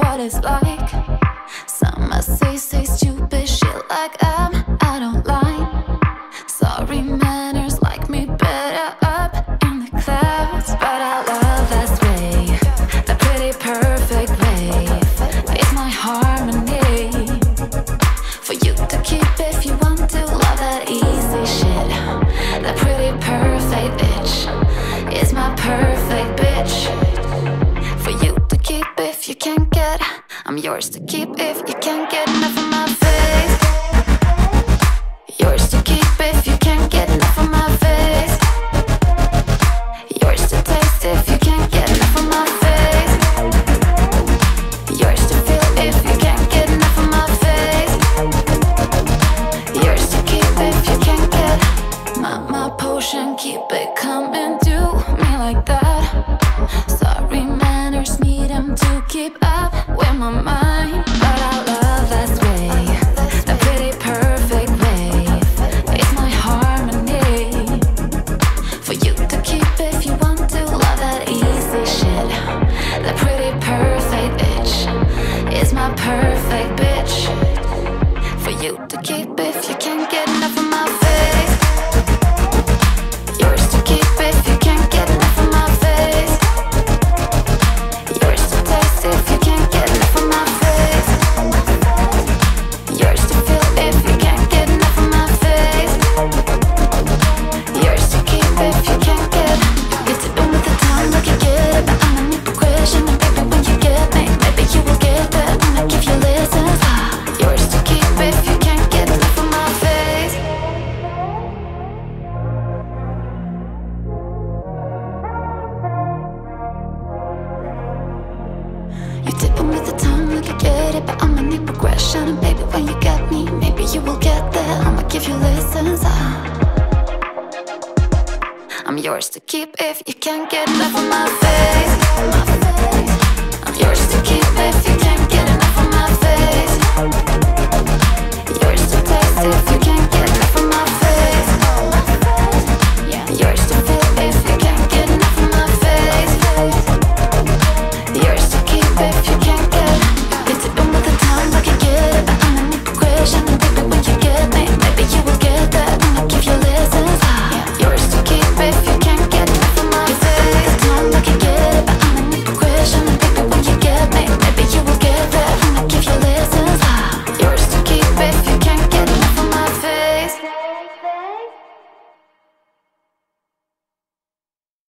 what it's like. Some must say, say stupid shit like I'm. Yours to keep if you can't get enough of my face. Yours to keep if you can't get enough of my face. Yours to taste if you can't get enough of my face. Yours to feel if you can't get enough of my face. Yours to keep if you can't get my my potion. Keep it coming to me like that. Sorry, manners need 'em to keep up with my mind. But I love that way, the pretty perfect way. It's my harmony for you to keep if you want to. Love that easy shit, the pretty perfect itch is my perfect bitch. For you to keep if you to get it, but I'ma need progression. And baby, when you get me, maybe you will get there. I'ma give you lessons ah. I'm yours to keep if you can't get enough of my face I'm yours to keep if you can't get enough of my face Yours to taste if you